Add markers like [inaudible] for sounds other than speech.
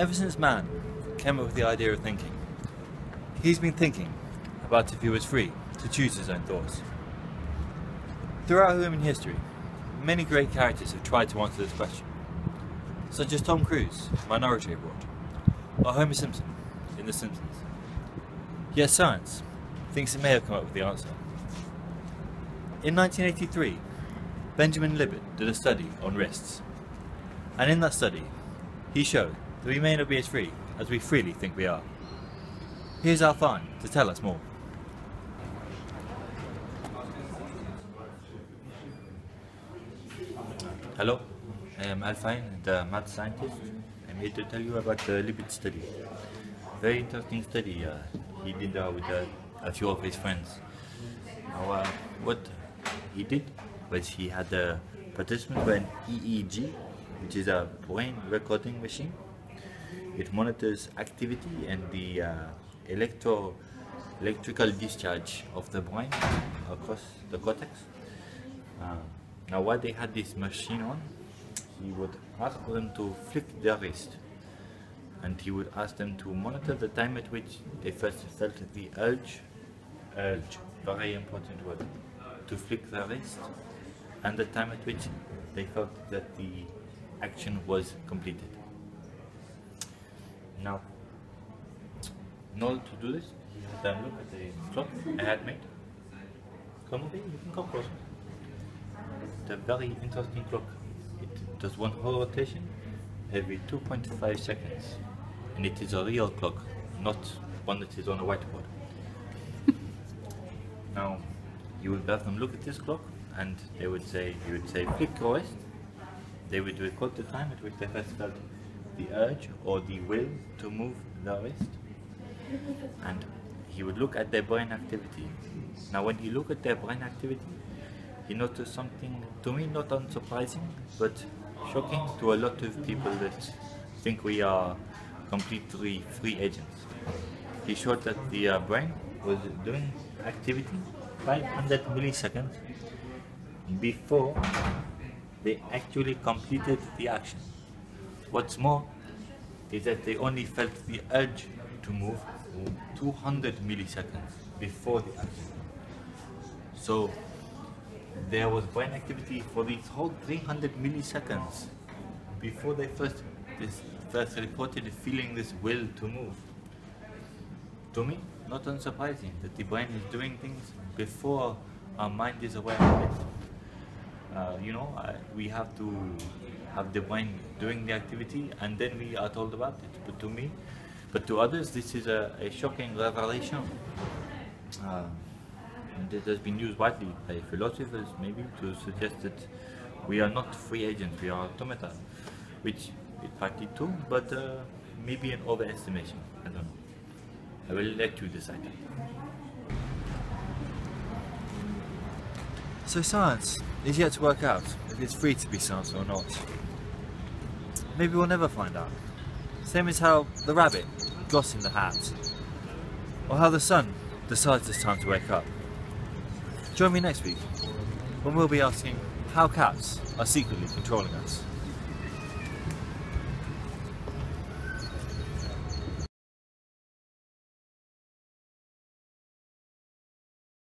Ever since man came up with the idea of thinking, he's been thinking about if he was free to choose his own thoughts. Throughout human history, many great characters have tried to answer this question, such as Tom Cruise, Minority Report, or Homer Simpson in The Simpsons. Yet science thinks it may have come up with the answer. In 1983, Benjamin Libet did a study on wrists, and in that study, he showed that we may not be as free as we freely think we are. Here's Alfine to tell us more. Hello, I am Alfine, the math scientist. I'm here to tell you about the Libet study. Very interesting study uh, he did uh, with uh, a few of his friends. Now, uh, what he did was he had a participant with an EEG, which is a brain recording machine. It monitors activity and the uh, electro electrical discharge of the brain across the cortex. Uh, now, while they had this machine on, he would ask them to flick their wrist and he would ask them to monitor the time at which they first felt the urge, urge, very important word, to flick their wrist, and the time at which they felt that the action was completed. Now, in order to do this, them look at the clock I had made. Come over here, you can come closer. It's a very interesting clock. It does one whole rotation every 2.5 seconds and it is a real clock, not one that is on a whiteboard. [laughs] now, you would have them look at this clock and they would say, you would say flick your. They would record the time at which they first felt the urge or the will to move the wrist. And he would look at their brain activity. Now when he looked at their brain activity, he noticed something, to me not unsurprising, but shocking to a lot of people that think we are completely free agents. He showed that the uh, brain was doing activity 500 milliseconds before they actually completed the action. What's more is that they only felt the urge to move 200 milliseconds before the action. So there was brain activity for these whole 300 milliseconds before they first this first reported feeling this will to move. To me, not unsurprising that the brain is doing things before our mind is aware of it. Uh, you know, uh, we have to have the brain doing the activity and then we are told about it. But to me, but to others, this is a, a shocking revelation. Uh, it has been used widely by philosophers, maybe, to suggest that we are not free agents, we are automata, which it partly too, but uh, maybe an overestimation. I don't know. I will let you decide. So science is yet to work out if it's free to be science or not. Maybe we'll never find out. Same as how the rabbit got in the hat. Or how the sun decides it's time to wake up. Join me next week when we'll be asking how cats are secretly controlling us.